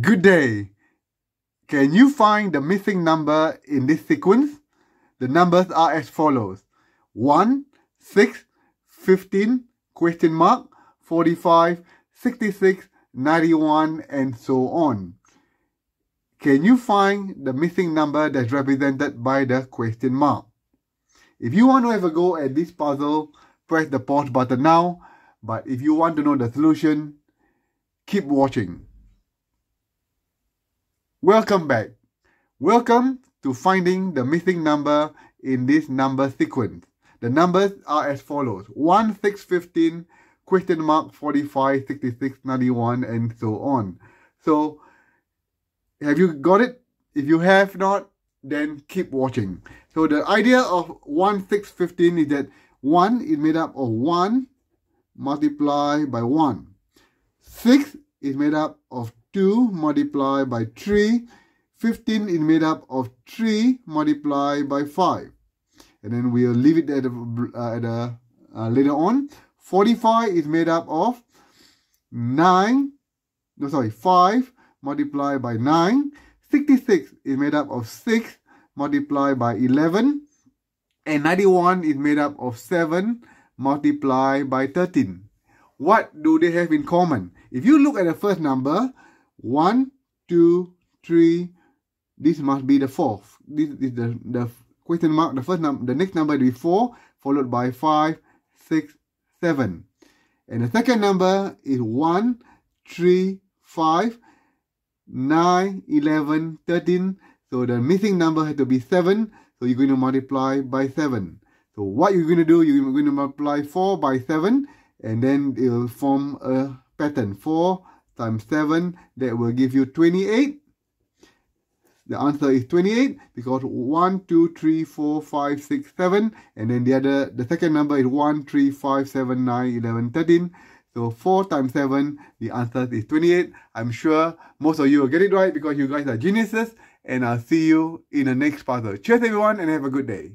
Good day. Can you find the missing number in this sequence? The numbers are as follows. 1, 6, 15, question mark, 45, 66, 91, and so on. Can you find the missing number that's represented by the question mark? If you want to have a go at this puzzle, press the pause button now. But if you want to know the solution, keep watching. Welcome back. Welcome to finding the missing number in this number sequence. The numbers are as follows. 1, 6, 15, question mark, 45, 66, 91, and so on. So, have you got it? If you have not, then keep watching. So the idea of 1, 6, 15 is that 1 is made up of 1 multiplied by 1. 6 is made up of 2 multiplied by 3. 15 is made up of 3 multiplied by 5. And then we'll leave it at, a, uh, at a, uh, later on. 45 is made up of 9, no sorry, 5 multiplied by 9. 66 is made up of 6 multiplied by 11. And 91 is made up of 7 multiplied by 13. What do they have in common? If you look at the first number, 1, 2, 3, this must be the fourth. This is the, the question mark. The first number, the next number will be 4, followed by five, six, seven. And the second number is 1, 3, 5, 9, 11, 13. So the missing number has to be 7. So you're going to multiply by 7. So what you're going to do, you're going to multiply 4 by 7. And then it will form a pattern. 4 times 7, that will give you 28. The answer is 28 because 1, 2, 3, 4, 5, 6, 7. And then the other, the second number is 1, 3, 5, 7, 9, 11, 13. So 4 times 7, the answer is 28. I'm sure most of you will get it right because you guys are geniuses. And I'll see you in the next puzzle. Cheers everyone and have a good day.